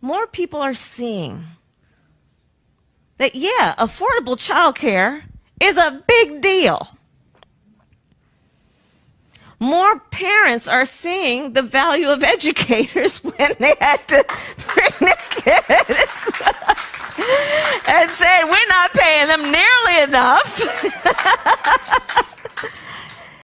more people are seeing that, yeah, affordable childcare is a big deal. More parents are seeing the value of educators when they had to bring their kids and said, We're not paying them nearly enough.